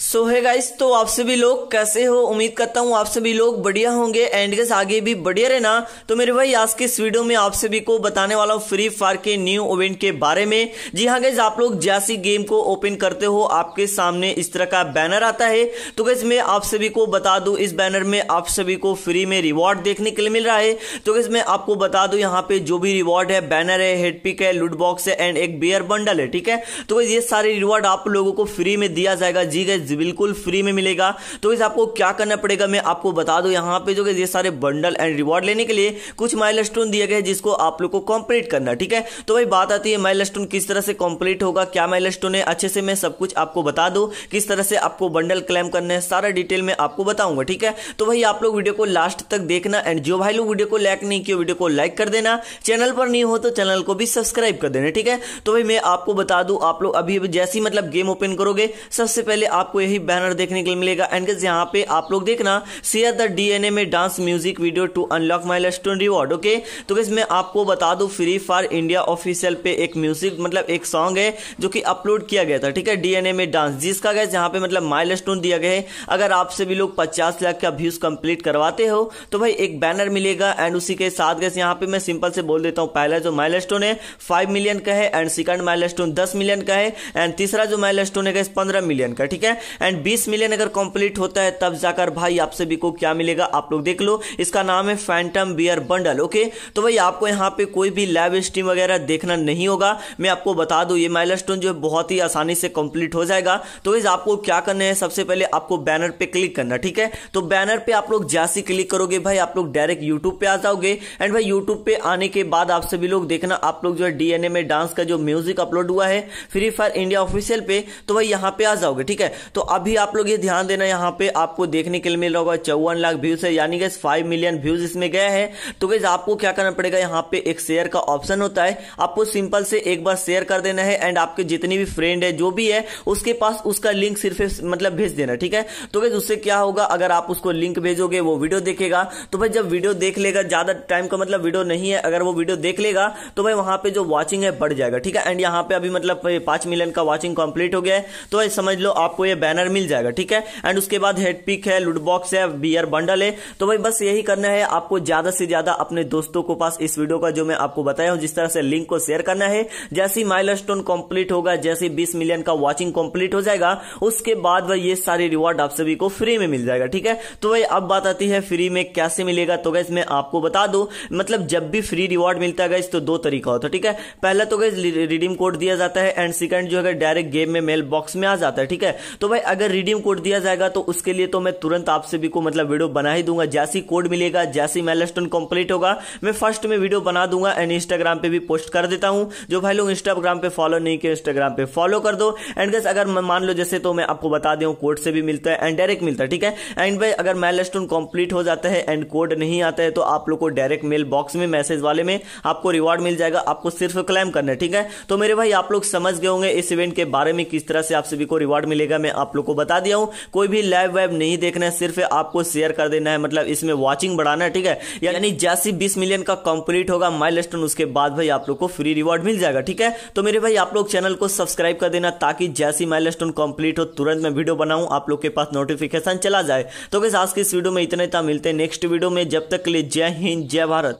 सो है गाइस तो आप सभी लोग कैसे हो? उम्मीद करता हूँ आप सभी लोग बढ़िया होंगे एंड गैस आगे भी बढ़िया रहना। तो मेरे भाई, आज के इस वीडियो में आप सभी को बताने वाला हूँ फ्री फायर के न्यू इवेंट के बारे में। जी हाँ गैस आप लोग जैसी गेम को ओपन करते हो, आपके सामने इस तरह का बैनर आता है। तो गैस मैं आप सभी को बता दू, इस बैनर में आप सभी को फ्री में रिवॉर्ड देखने के लिए मिल रहा है। तो गैस मैं आपको बता दू, यहाँ पे जो भी रिवॉर्ड है बैनर है हेडपिक है लूट बॉक्स है एंड एक बियर बंडल है, ठीक है? तो गैस ये सारे रिवॉर्ड आप लोगों को फ्री में दिया जाएगा। जी गैस बिल्कुल फ्री में मिलेगा। तो इस आपको क्या करना पड़ेगा, मैं आपको बता दूँ यहाँ पे जो ये सारे बंडल एंड रिवॉर्ड लेने के लिए कुछ माइलस्टोन दिए गए जिसको आप लोग को कंप्लीट करना ठीक है? तो भाई बात आती है माइलस्टोन किस तरह से कंप्लीट होगा, क्या माइलस्टोन है, अच्छे से मैं सब कुछ आपको बता दू, किस तरह से आपको बंडल क्लेम करना है, सारा डिटेल में आपको बताऊँगा, ठीक है? तो भाई आप लोग वीडियो को लास्ट तक देखना एंड जो भाई लोग वीडियो को लाइक नहीं किया वीडियो को लाइक कर देना। चैनल पर नहीं हो तो चैनल को भी सब्सक्राइब कर देना, ठीक है? तो भाई मैं आपको बता दू, आप लोग अभी जैसी मतलब गेम ओपन करोगे, सबसे पहले आपको यही बैनर देखने के लिए मिलेगा। एंड यहाँ पे आप लोग देखना शेयर द डीएनए में dance music video to unlock milestone reward okay तो गैस मैं आपको बता दू फ्री फायर इंडिया ऑफिशियल पे एक म्यूज़िक मतलब एक सॉन्ग है, जो कि अपलोड किया गया था, ठीक है? डीएनए में डांस जिसका गैस यहाँ पे मतलब माइल दिया गया है। अगर आप सभी लोग पचास लाख का व्यूज़ कंप्लीट करवाते हो तो भाई एक बैनर मिलेगा एंड उसी के साथ गैस यहाँ पे मैं सिंपल से बोल देता हूँ, पहला जो माइल है फाइव मिलियन का है and second milestone million का है एंड तीसरा जो माइल है पंद्रह मिलियन का, ठीक है? एंड बीस मिलियन अगर कंप्लीट होता है, तब जाकर भाई आप सभी को क्या मिलेगा? आप लोग देख लो। इसका नाम है फैंटम बियर बंडल ओके तो भाई आपको यहाँ पे कोई भी लाइव स्ट्रीम वगैरह देखना नहीं होगा। मैं आपको बता दूँ, ये माइलस्टोन जो है बहुत ही आसानी से कंप्लीट हो जाएगा। तो इस आपको क्या करना है? सबसे पहले आपको बैनर पे क्लिक करना, ठीक है? तो बैनर पे आप लोग जैसे क्लिक करोगे, भाई आप लोग डायरेक्ट यूट्यूब पे आ जाओगे। एंड भाई यूट्यूब पे आने के बाद आप सभी लोग देखना, आप लोग जो है डीएनए में डांस का जो म्यूज़िक अपलोड हुआ है फ्री फायर इंडिया ऑफिशियल पे तो भाई यहाँ पे आ जाओगे, ठीक है? तो अभी आप लोग ये ध्यान देना, यहाँ पे आपको देखने के लिए मिल रहा होगा चौवन लाख व्यूज़ है, यानी कि फाइव मिलियन व्यूज़ इसमें गया है। तो गैस आपको क्या करना पड़ेगा, यहाँ पे एक शेयर का ऑप्शन होता है। आपको सिंपल से एक बार शेयर कर देना है एंड आपके जितनी भी फ्रेंड है, जो भी है, उसके पास उसका लिंक सिर्फ़ मतलब भेज देना, ठीक है? तो गैस उससे क्या होगा, अगर आप उसको लिंक भेजोगे, वो वीडियो देखेगा। तो भाई, जब वीडियो देख लेगा, ज़्यादा टाइम का मतलब वीडियो नहीं है, अगर वो वीडियो देख लेगा तो भाई, वहाँ पे जो वॉचिंग है, बढ़ जाएगा, ठीक है? एंड यहाँ पे अभी मतलब पाँच मिलियन का वॉचिंग कंप्लीट हो गया है। तो समझ लो, आपको ये बैनर मिल जाएगा, ठीक है? एंड उसके बाद हेड पिक है लुटबॉक्स है बियर बंडल है। तो भाई, बस यही करना है। आपको ज़्यादा से ज़्यादा अपने दोस्तों को पास इस वीडियो का जो मैं आपको बताया हूँ, जिस तरह से लिंक को शेयर करना है। जैसे माइलस्टोन कंप्लीट होगा, जैसे 20 मिलियन का वॉचिंग कंप्लीट हो जाएगा, उसके बाद भाई, ये सारे रिवॉर्ड आप सभी को फ्री में मिल जाएगा, ठीक है? तो भाई, अब बात आती है फ्री में कैसे मिलेगा? तो गैस मैं आपको बता दू मतलब जब भी फ्री रिवॉर्ड मिलता है तो दो तरीका होता है, ठीक है? पहला तो गैस रिडीम कोड दिया जाता है एंड सेकंड जो है डायरेक्ट गेम में मेल बॉक्स में आ जाता है, ठीक है? तो भाई, अगर रिडीम कोड दिया जाएगा तो उसके लिए तो मैं तुरंत आप सभी को मतलब वीडियो बना ही दूँगा। जैसी कोड मिलेगा, जैसी मेलस्टोन कंप्लीट होगा, मैं फ़र्स्ट में वीडियो बना दूँगा एंड इंस्टाग्राम पे भी पोस्ट कर देता हूँ। जो भाई लोग इंस्टाग्राम पे फॉलो नहीं किया इंस्टाग्राम पे फॉलो कर दो। एंड गैस अगर मान लो जैसे तो मैं आपको बता दूँ कोड से भी मिलता है एंड डायरेक्ट मिलता है, ठीक है? एंड भाई, अगर मेलस्टोन कंप्लीट हो जाता है एंड कोड नहीं आता है तो आप लोग को डायरेक्ट मेल बॉक्स में मैसेज वाले में आपको रिवॉर्ड मिल जाएगा, आपको सिर्फ़ क्लेम करना है, ठीक है? तो मेरे भाई, आप लोग समझ गए होंगे इस इवेंट के बारे में किस तरह से आप सभी को रिवॉर्ड मिलेगा। मैं आप लोग को बता दिया हूँ। कोई भी लाइव वाइव नहीं देखना है, सिर्फ़ आपको शेयर कर देना है मतलब इसमें वॉचिंग बढ़ाना है, ठीक है? यानी जैसी 20 मिलियन का कंप्लीट होगा माइलस्टोन उसके बाद भाई आप लोग को फ्री रिवॉर्ड मिल जाएगा, ठीक है? तो मेरे भाई, आप लोग चैनल को सब्सक्राइब कर देना ताकि जैसी माइलस्टोन कंप्लीट हो, तुरंत मैं वीडियो बनाऊँ, आप लोग के पास नोटिफिकेशन चला जाए। तो कैसे आज की इस वीडियो में इतना मिलते हैं नेक्स्ट वीडियो में। जब तक के लिए जय हिंद, जय भारत।